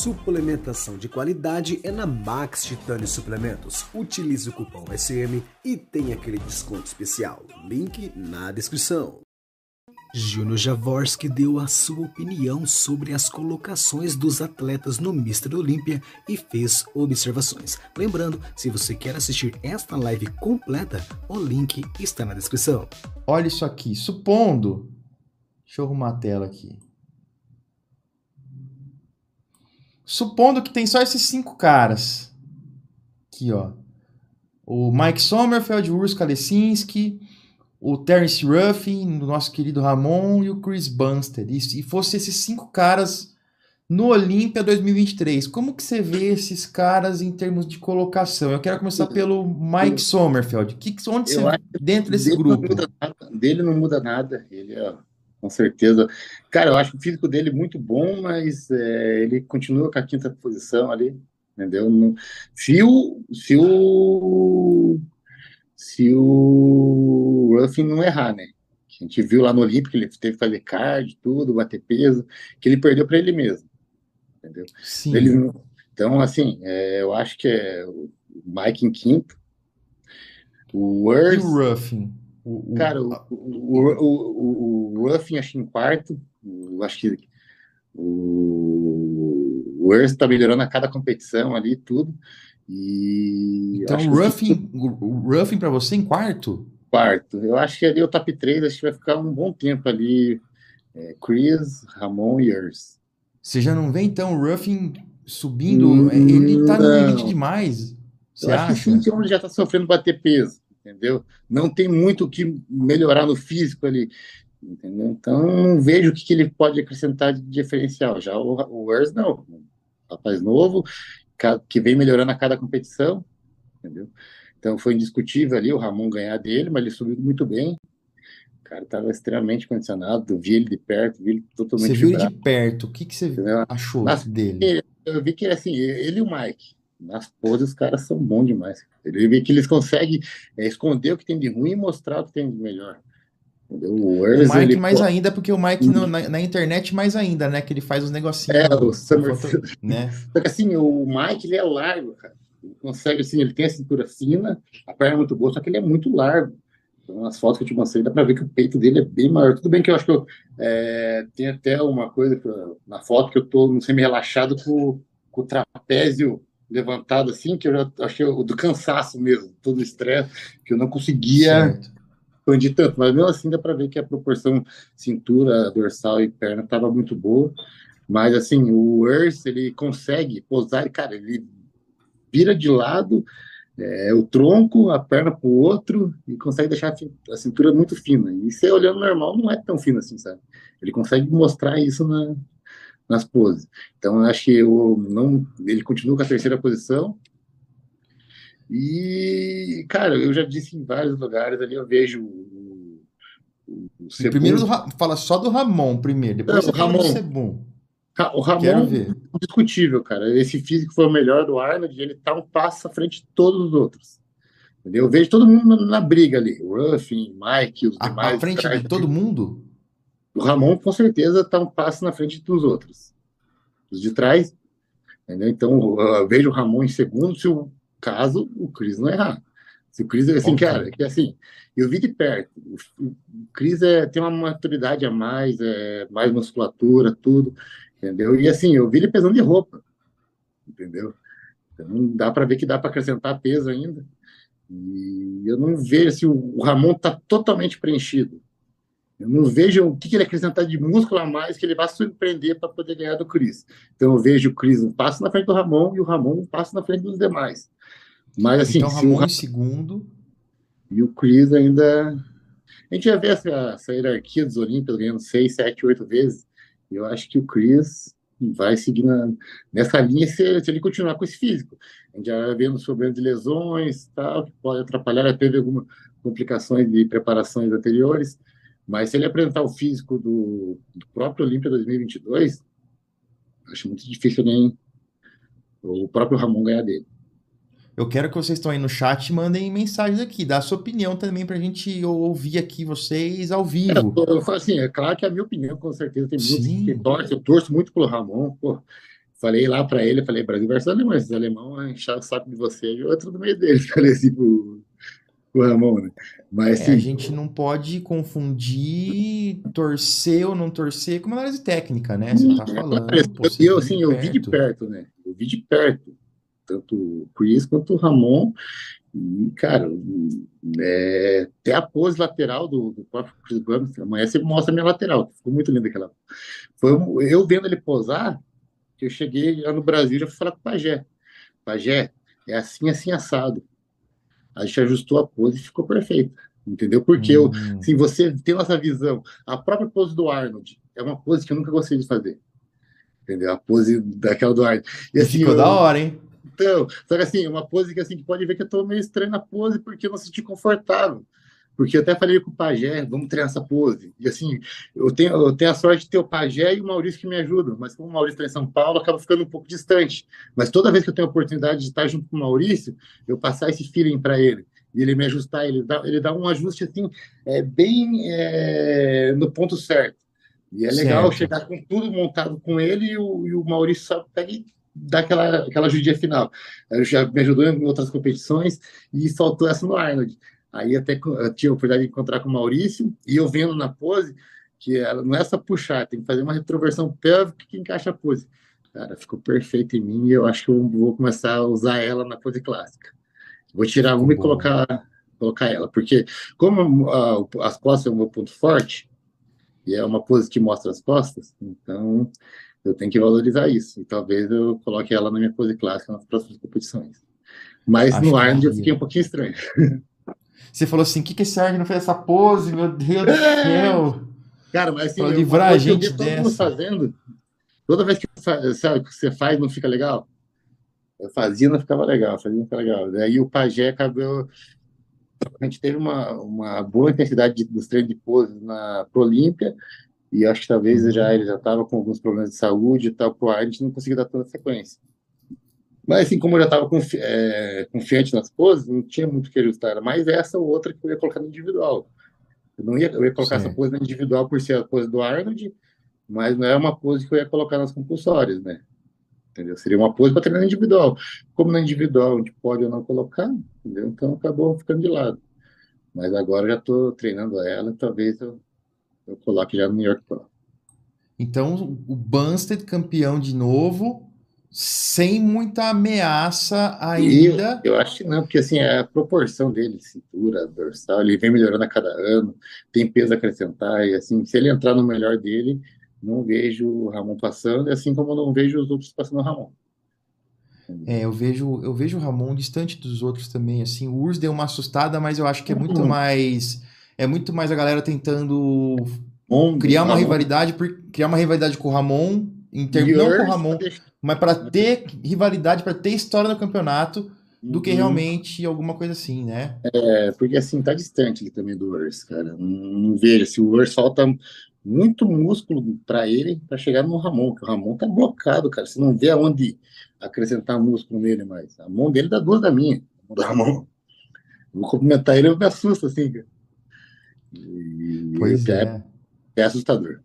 Suplementação de qualidade é na Max Titânio Suplementos. Utilize o cupom SM e tem aquele desconto especial. Link na descrição. Júnior Javorski deu a sua opinião sobre as colocações dos atletas no Mr. Olímpia e fez observações. Lembrando, se você quer assistir esta live completa, o link está na descrição. Olha isso aqui, supondo. Deixa eu arrumar a tela aqui. Supondo que tem só esses cinco caras. Aqui, ó. O Mike Sommerfeld, o Urs Kalesinski, o Terence Ruffin, o nosso querido Ramon e o Chris Bunster. E se fosse esses cinco caras no Olímpia 2023, como que você vê esses caras em termos de colocação? Eu quero começar pelo Mike Sommerfeld. Que, onde você dentro desse grupo? Não dele não muda nada. Ele é com certeza. Cara, eu acho o físico dele muito bom, mas é, ele continua com a quinta posição ali, entendeu? Se o, se o, se o Ruffin não errar, né? A gente viu lá no Olímpico que ele teve que fazer card, tudo, bater peso, que ele perdeu para ele mesmo, entendeu? Sim. Ele, então, assim, é, eu acho que é o Mike em quinto, o Worth... E o Ruffin? O, Cara, o, o, o, o, Ruffin acho que em quarto, o, acho que o, o Earth está melhorando a cada competição ali, tudo. E então, o Ruffin, que... o Ruffin para você em quarto? Quarto. Eu acho que ali o top 3 acho que vai ficar um bom tempo ali. É, Chris, Ramon e Earth. Você já não vê então o Ruffin subindo? Hum, ele tá no limite demais. Você acha? acho que ele já está sofrendo bater peso entendeu? Não tem muito o que melhorar no físico ali, entendeu? Então, não vejo o que, que ele pode acrescentar de diferencial. Já o, o não. Rapaz novo, que vem melhorando a cada competição, entendeu? Então, foi indiscutível ali o Ramon ganhar dele, mas ele subiu muito bem. O cara estava extremamente condicionado, vi ele de perto, vi ele totalmente Você viu ele de perto, o que, que você entendeu? achou dele? Eu vi que, assim, ele e o Mike, nas poses os caras são bons demais. Ele vê que eles conseguem é, esconder o que tem de ruim e mostrar o que tem de melhor. O, Urs, o Mike mais pode... ainda, porque o Mike no, na, na, internet mais ainda, né? Que ele faz os negocinhos. É, o Summer... foto, né? Só que assim, o Mike, ele é largo, cara. Ele consegue, assim, ele tem a cintura fina, a perna é muito boa, só que ele é muito largo. Então, nas fotos que eu te mostrei, dá pra ver que o peito dele é bem maior. Tudo bem que eu acho que eu, é, tem até uma coisa na foto que eu tô semi-relaxado com, com o trapézio levantado assim, que eu já achei o do cansaço mesmo, todo o estresse, que eu não conseguia expandir tanto, mas mesmo assim dá para ver que a proporção cintura, dorsal e perna estava muito boa, mas assim, o Earth, ele consegue posar, cara, ele vira de lado, é, o tronco, a perna para o outro, e consegue deixar a cintura muito fina, e você olhando normal não é tão fino assim, sabe? Ele consegue mostrar isso na, nas poses. Então, acho que eu não, ele continua com a terceira posição. E, cara, eu já disse em vários lugares ali, eu vejo o, o, o Primeiro, fala só do Ramon primeiro, depois não, você Ramon, fala do Sebum. O Ramon é indiscutível, cara. Esse físico foi o melhor do Arnold ele tá um passo à frente de todos os outros. Entendeu? Eu vejo todo mundo na, briga ali. O Ruffin, Mike, os a, demais. À frente de todo mundo? O Ramon, com certeza, está um passo na frente dos outros. Os de trás. Entendeu? Então, eu vejo o Ramon em segundo, se o caso o Cris não errar. Se o Cris, assim, cara, que assim, eu vi de perto. O, Cris é, tem uma maturidade a mais, é, mais musculatura, tudo, entendeu? E assim, eu vi ele pesando de roupa, entendeu? Então, dá para ver que dá para acrescentar peso ainda. E eu não vejo se assim, o Ramon está totalmente preenchido. Eu não vejo o que ele acrescentar de músculo a mais que ele vai surpreender para poder ganhar do Cris. Então eu vejo o Cris um passo na frente do Ramon e o Ramon um passo na frente dos demais. Mas assim, então, Ramon o em segundo e o Cris ainda a gente já vê essa, essa hierarquia dos Olímpios ganhando seis, sete, oito vezes. Eu acho que o Chris vai seguir na, nessa linha se, se, ele continuar com esse físico. A gente já vendo problemas de lesões, tal, que pode atrapalhar, já teve algumas complicações de preparações anteriores. Mas se ele apresentar o físico do, do próprio Olímpia 2022, acho muito difícil nem o próprio Ramon ganhar dele. Eu quero que vocês estão aí no chat mandem mensagens aqui, dá a sua opinião também para a gente ouvir aqui vocês ao vivo. É, eu, falo assim, é claro que a minha opinião com certeza tem muito que torce, eu torço muito pelo Ramon, pô, falei lá para ele, falei, Brasil versus alemão, esses alemão encher o saco de você e outro do meio deles, falei assim pro, pro Ramon, né? Mas, É, a gente não pode confundir torcer ou não torcer com uma análise técnica, né? Você tá falando. pô, eu, eu, viu assim, eu vi de perto, né? Eu vi de perto, tanto o Chris quanto o Ramon, e, cara, é, até a pose lateral do, do próprio Chris amanhã você mostra a minha lateral, ficou muito linda aquela. Foi, eu vendo ele posar, que eu cheguei lá no Brasil, já fui falar com o Pajé. Pajé, é assim, assim, assado. A gente ajustou a pose e ficou perfeita, entendeu? Porque eu, Hum, se você tem essa visão, a própria pose do Arnold é uma pose que eu nunca gostei de fazer. Entendeu? A pose daquela do Arnold. E assim, ficou eu- da hora, hein? Então, só que assim, uma pose que assim, que pode ver que eu tô meio estranho na pose porque eu não senti confortável. Porque eu até falei com o Pajé, vamos treinar essa pose. E assim, eu tenho, eu tenho a sorte de ter o Pajé e o Maurício que me ajudam, mas como o Maurício está em São Paulo, acaba ficando um pouco distante. Mas toda vez que eu tenho a oportunidade de estar junto com o Maurício, eu passar esse feeling para ele e ele me ajustar, ele dá, ele dá um ajuste assim, é, bem é, no ponto certo. E é legal Certo. chegar com tudo montado com ele e o, e o Maurício só pega e dá aquela, aquela judia final. Ele já me ajudou em outras competições e faltou essa no Arnold. Aí até eu tive a oportunidade de encontrar com o Maurício e eu vendo na pose que ela não é só puxar, tem que fazer uma retroversão pélvica que encaixa a pose. Cara, ficou perfeito em mim e eu acho que eu vou começar a usar ela na pose clássica. Vou tirar uma e bom. colocar, colocar ela, porque como ah, o- as costas é o meu ponto forte, e é uma pose que mostra as costas, então eu tenho que valorizar isso. E talvez eu coloque ela na minha pose clássica nas próximas competições. Mas Acho no Arnold eu fiquei um pouquinho estranho. Você falou assim: o que, que esse não fez essa pose? Meu Deus do É. céu! Cara, mas assim, Pra livrar a gente todo mundo dessa. fazendo, toda vez que sabe, que você faz não fica legal. Eu fazia não ficava legal, fazia não ficava legal. Daí o Pajé acabou. A gente teve uma, uma boa intensidade de- dos treinos de pose na Pro Olímpia, e acho que talvez já ele já estava com alguns problemas de saúde e tal, pro ar, a gente não conseguiu dar toda a sequência. Mas assim, como eu já estava confi é, confiante nas poses, não tinha muito o que ajustar. Era mais essa ou outra que eu ia colocar no individual. Eu não ia, eu ia colocar essa Certo. pose na individual por ser a pose do Arnold, mas não é uma pose que eu ia colocar nas compulsórias, né? Entendeu? Seria uma pose para treinar individual. Como na individual a gente pode ou não colocar, entendeu? Então acabou ficando de lado. Mas agora eu já estou treinando ela, talvez eu, eu coloque já no New York Pro. Então, o Bunstead campeão de novo, sem muita ameaça ainda. Eu, eu acho que não, porque assim, é a proporção dele, cintura, dorsal, ele vem melhorando a cada ano, tem peso a acrescentar, e assim, se ele entrar no melhor dele, não vejo o Ramon passando, assim como não vejo os outros passando o Ramon. É, eu vejo, eu vejo o Ramon distante dos outros também, assim, o Urs deu uma assustada, mas eu acho que é muito Uhum. mais é muito mais a galera tentando Bom, criar uma Ramon rivalidade, criar uma rivalidade com o Ramon, em termos, não com o Ramon, mas para ter rivalidade, para ter história no campeonato, do que Uhum. realmente alguma coisa assim, né? É, porque assim, tá distante ele também do Urs, cara. Não, não vejo. Se o Urs falta muito músculo para ele para chegar no Ramon, que o Ramon tá blocado, cara. Você não vê aonde acrescentar músculo nele mais. A mão dele dá duas da minha. A mão do Ramon. Vou cumprimentar ele, eu me assusto, assim, cara. E Pois é, é. é assustador.